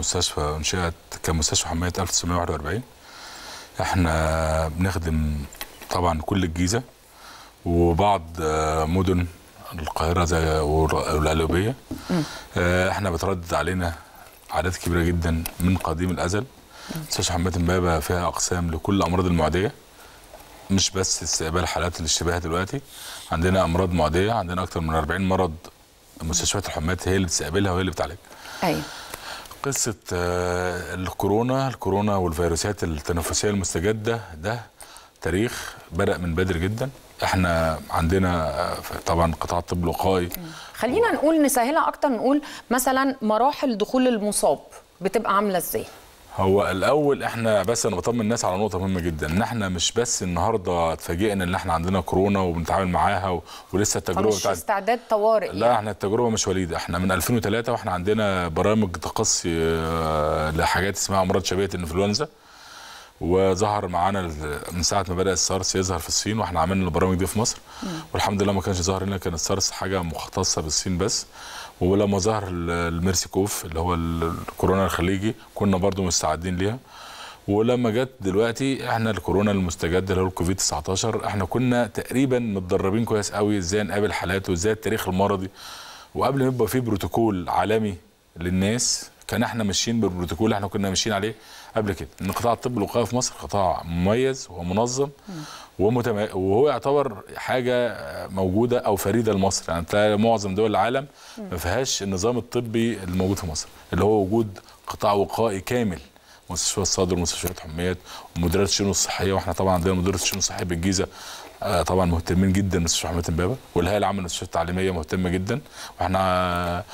مستشفى انشئت كمستشفى حماية 1941 إحنا بنخدم طبعا كل الجيزة وبعض آه، مدن القاهرة زي والقليوبيه آه، إحنا بتردد علينا اعداد كبيرة جدا من قديم الأزل. مستشفى حماية امبابه فيها أقسام لكل الأمراض المعدية مش بس استقبال حالات الاشتباه دلوقتي. عندنا أمراض معدية عندنا أكتر من 40 مرض مستشفيات الحمايات هي اللي بتستقبلها وهي اللي بتعالجها أيوه. قصة آه، الكورونا الكورونا والفيروسات التنفسية المستجدة ده تاريخ بدأ من بدري جدا. إحنا عندنا آه، طبعا قطاع الطب الوقائي. خلينا نقول نسهلها أكتر نقول مثلا مراحل دخول المصاب بتبقى عاملة إزاي؟ هو الأول إحنا بس أنا بطمن الناس على نقطة مهمة جدا. ان إحنا مش بس النهارده اتفاجئنا إن إحنا عندنا كورونا وبنتعامل معاها و... ولسه التجربة فمش بتاعت استعداد طوارئ لا إحنا التجربة مش وليدة. إحنا من 2003 وإحنا عندنا برامج تقصي آه، لحاجات اسمها أمراض شبيهة الإنفلونزا. وظهر معانا من ساعة ما بدأ السارس يظهر في الصين وإحنا عملنا البرامج دي في مصر. والحمد لله ما كانش ظاهر هنا كان السارس حاجة مختصة بالصين بس. ولما ظهر ال- الميرسيكوف اللي هو ال- الكورونا الخليجي كنا برضو مستعدين ليها. ولما جت دلوقتي إحنا الكورونا المستجد اللي هو الكوفيد 19 إحنا كنا تقريبا متدربين كويس قوي إزاي نقابل حالات وازاي التاريخ المرضي. وقبل ما يبقى في بروتوكول عالمي للناس كان إحنا ماشيين بالبروتوكول اللي إحنا كنا ماشيين عليه قبل كده. إن قطاع الطب الوقائي في مصر قطاع مميز ومنظم ومتم... وهو يعتبر حاجة موجودة أو فريدة لمصر. يعني تلاقي معظم دول العالم ما فيهاش النظام الطبي الموجود في مصر اللي هو وجود قطاع وقائي كامل. مستشفيات صدر ومستشفيات حميات ومديريات الشؤون الصحية وإحنا طبعا عندنا مديرية الشؤون الصحية بالجيزة آه، طبعا مهتمين جدا بمستشفى حمايه امبابه والهيئة العامة للمستشفيات التعليمية مهتمة جدا. وإحنا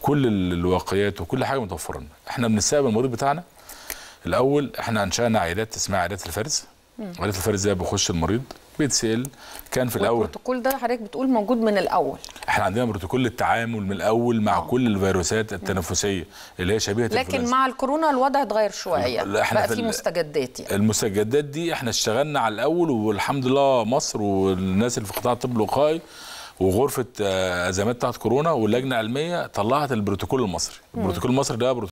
كل ال- الواقيات وكل حاجة متوفرة لنا. إحنا بنستقبل المريض بتاعنا. الأول إحنا انشانا عيادات اسمها عيادات الفرز عيادات الفرز دي بيخش المريض بيتسأل. كان في الأول البروتوكول ده حضرتك بتقول موجود من الأول. إحنا عندنا بروتوكول التعامل من الأول مع آه. كل الفيروسات التنفسية اللي هي شبيهة لكن الإنفلونزا. مع الكورونا الوضع اتغير شوية. بقى في مستجدات يعني. المستجدات دي إحنا اشتغلنا على الأول والحمد لله مصر والناس اللي في قطاع الطب الوقائي وغرفة آه، أزمات بتاعت كورونا واللجنه العلميه طلعت البروتوكول المصري. البروتوكول المصري ده